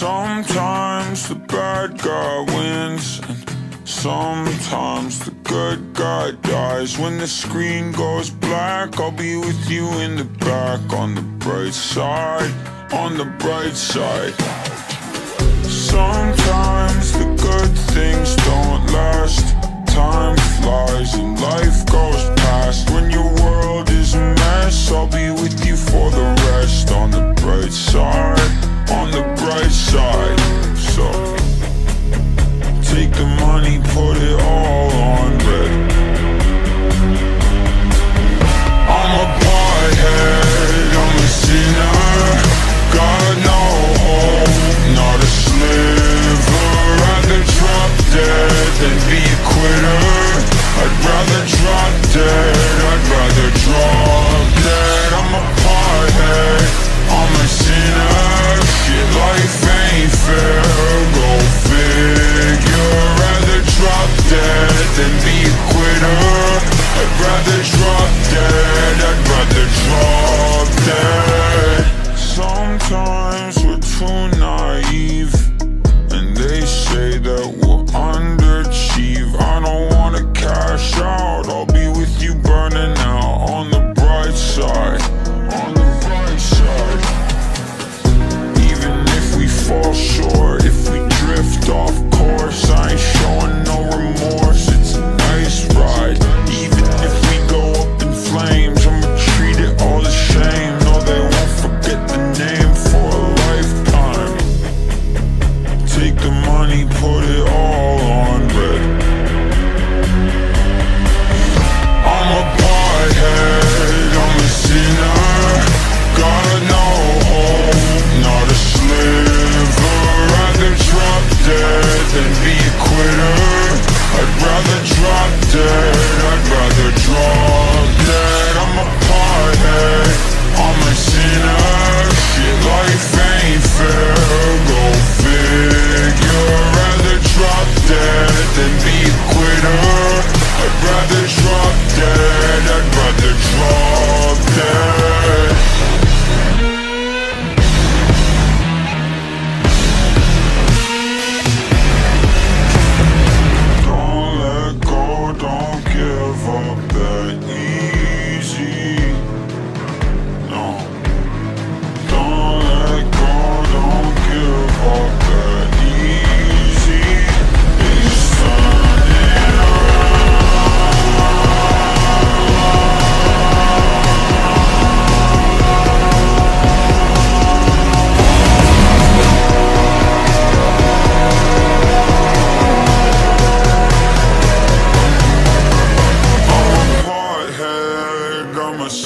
Sometimes the bad guy wins and sometimes the good guy dies. When the screen goes black, I'll be with you in the back On the bright side, on the bright side. Sometimes the good things don't last.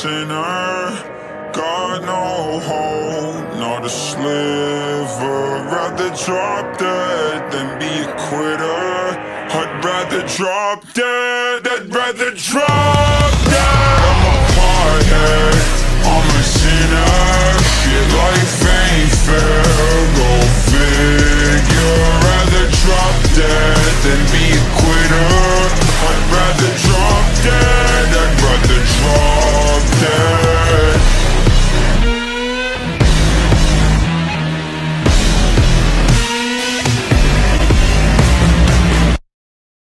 sinner, got no hope, not a sliver. Rather drop dead than be a quitter. I'd rather drop dead, I'd rather drop dead. I'm a pothead, I'm a sinner.